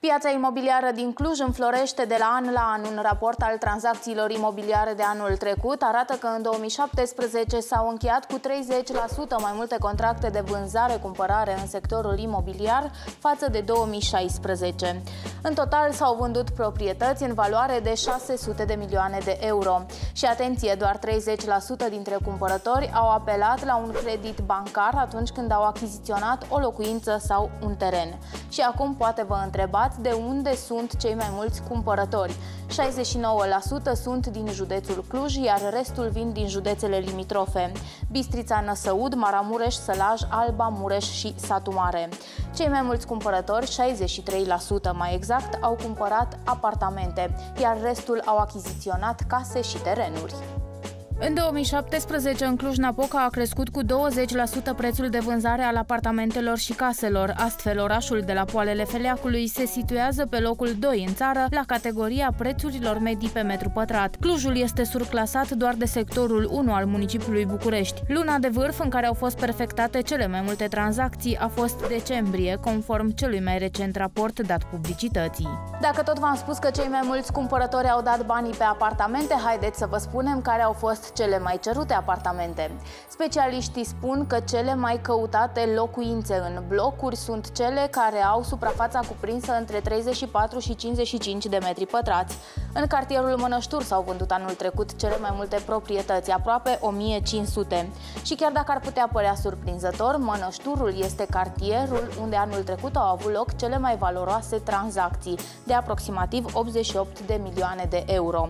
Piața imobiliară din Cluj înflorește de la an la an. Un raport al tranzacțiilor imobiliare de anul trecut arată că în 2017 s-au încheiat cu 30% mai multe contracte de vânzare-cumpărare în sectorul imobiliar față de 2016. În total s-au vândut proprietăți în valoare de 600 de milioane de euro. Și atenție, doar 30% dintre cumpărători au apelat la un credit bancar atunci când au achiziționat o locuință sau un teren. Și acum poate vă întrebați de unde sunt cei mai mulți cumpărători. 69% sunt din județul Cluj, iar restul vin din județele limitrofe. Bistrița, Năsăud, Maramureș, Sălaj, Alba, Mureș și Satu Mare. Cei mai mulți cumpărători, 63% mai exact, au cumpărat apartamente, iar restul au achiziționat case și Benuri. În 2017, în Cluj-Napoca a crescut cu 20% prețul de vânzare al apartamentelor și caselor. Astfel, orașul de la poalele Feleacului se situează pe locul 2 în țară, la categoria prețurilor medii pe metru pătrat. Clujul este surclasat doar de sectorul 1 al municipiului București. Luna de vârf în care au fost perfectate cele mai multe tranzacții a fost decembrie, conform celui mai recent raport dat publicității. Dacă tot v-am spus că cei mai mulți cumpărători au dat banii pe apartamente, haideți să vă spunem care au fost cele mai cerute apartamente. Specialiștii spun că cele mai căutate locuințe în blocuri sunt cele care au suprafața cuprinsă între 34 și 55 de metri pătrați. În cartierul Mănăștur s-au vândut anul trecut cele mai multe proprietăți, aproape 1500. Și chiar dacă ar putea părea surprinzător, Mănășturul este cartierul unde anul trecut au avut loc cele mai valoroase tranzacții, de aproximativ 88 de milioane de euro.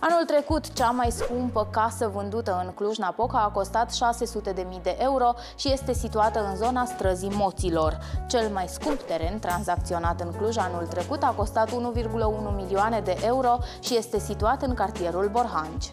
Anul trecut, cea mai scumpă casă vândută în Cluj-Napoca a costat 600.000 de euro și este situată în zona străzii Moților. Cel mai scump teren tranzacționat în Cluj anul trecut a costat 1,1 milioane de euro și este situat în cartierul Borhanci.